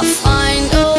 I'll find a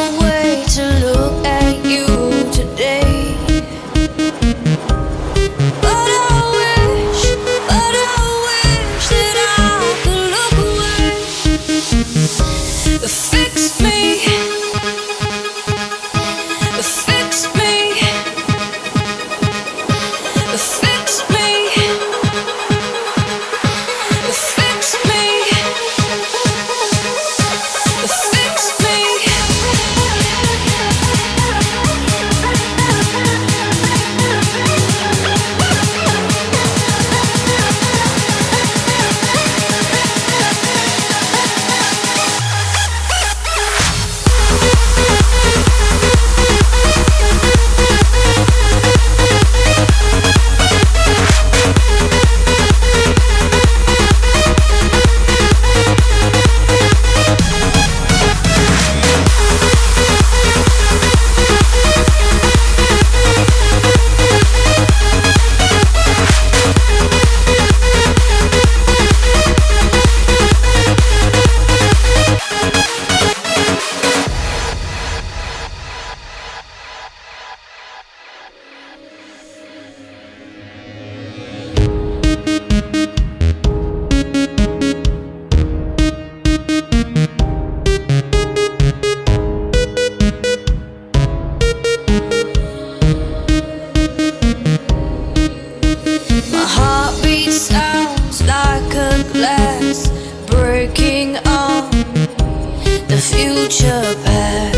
future past.